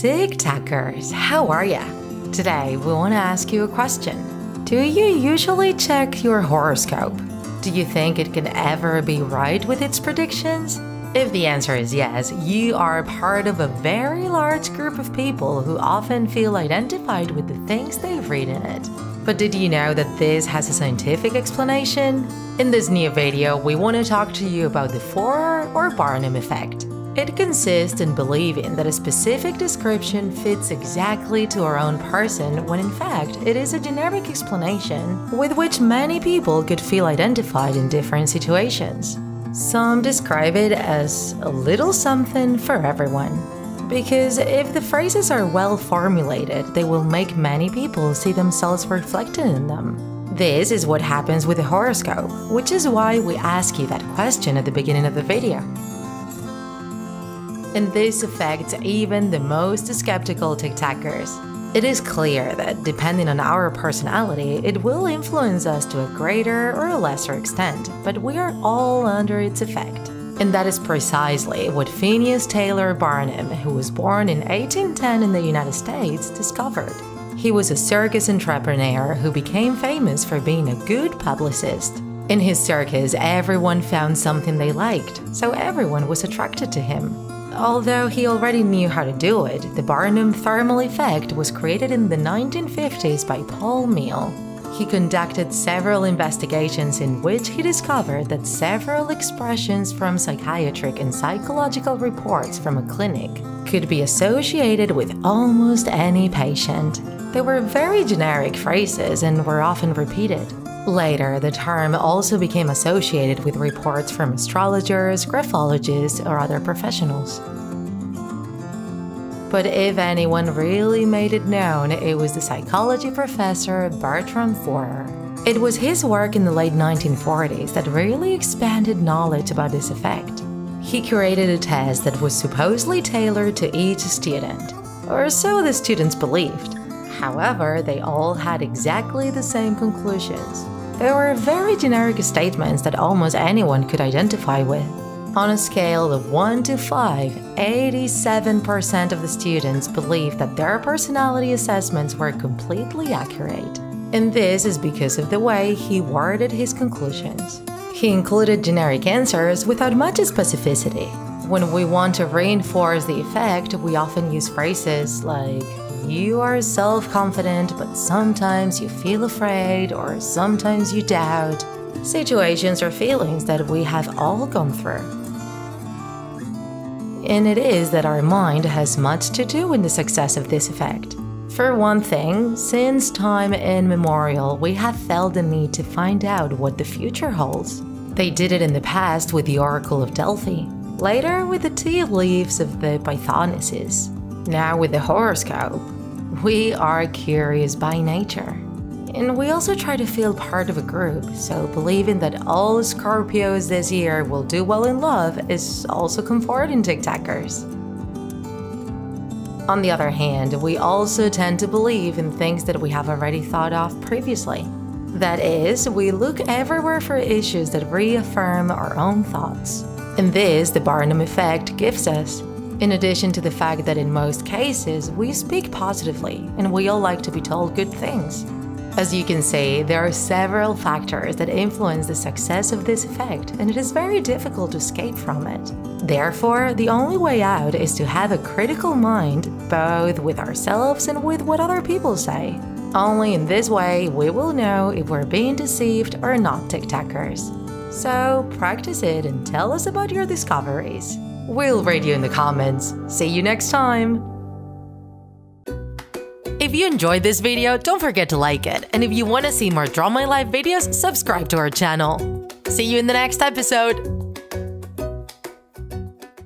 TikTakers, how are ya? Today we want to ask you a question. Do you usually check your horoscope? Do you think it can ever be right with its predictions? If the answer is yes, you are part of a very large group of people who often feel identified with the things they've read in it. But did you know that this has a scientific explanation? In this new video, we want to talk to you about the Forer or Barnum effect. It consists in believing that a specific description fits exactly to our own person when in fact it is a generic explanation with which many people could feel identified in different situations. Some describe it as a little something for everyone. Because if the phrases are well formulated, they will make many people see themselves reflected in them. This is what happens with the horoscope, which is why we ask you that question at the beginning of the video and this affects even the most skeptical TikTakers. It is clear that depending on our personality, it will influence us to a greater or a lesser extent, but we are all under its effect. And that is precisely what Phineas Taylor Barnum, who was born in 1810 in the United States, discovered. He was a circus entrepreneur who became famous for being a good publicist. In his circus, everyone found something they liked, so everyone was attracted to him. Although he already knew how to do it, the Barnum thermal effect was created in the 1950s by Paul Meehl. He conducted several investigations in which he discovered that several expressions from psychiatric and psychological reports from a clinic could be associated with almost any patient. They were very generic phrases and were often repeated. Later, the term also became associated with reports from astrologers, graphologists, or other professionals. But if anyone really made it known, it was the psychology professor Bertram Forer. It was his work in the late 1940s that really expanded knowledge about this effect. He created a test that was supposedly tailored to each student, or so the students believed. However, they all had exactly the same conclusions. They were very generic statements that almost anyone could identify with. On a scale of 1 to 5, 87% of the students believed that their personality assessments were completely accurate. And this is because of the way he worded his conclusions. He included generic answers without much specificity. When we want to reinforce the effect, we often use phrases like, you are self confident, but sometimes you feel afraid or sometimes you doubt. Situations or feelings that we have all gone through. And it is that our mind has much to do in the success of this effect. For one thing, since time immemorial, we have felt the need to find out what the future holds. They did it in the past with the Oracle of Delphi, later with the tea leaves of the Pythonesses, now with the horoscope. We are curious by nature. And we also try to feel part of a group, so believing that all Scorpios this year will do well in love is also comforting TikTakers. On the other hand, we also tend to believe in things that we have already thought of previously. That is, we look everywhere for issues that reaffirm our own thoughts. And this, the Barnum effect, gives us in addition to the fact that in most cases, we speak positively and we all like to be told good things. As you can see, there are several factors that influence the success of this effect, and it is very difficult to escape from it. Therefore, the only way out is to have a critical mind, both with ourselves and with what other people say. Only in this way we will know if we're being deceived or not TikTakers. So, practice it and tell us about your discoveries. We'll read you in the comments. See you next time! If you enjoyed this video, don't forget to like it, and if you want to see more Draw My Life videos, subscribe to our channel. See you in the next episode!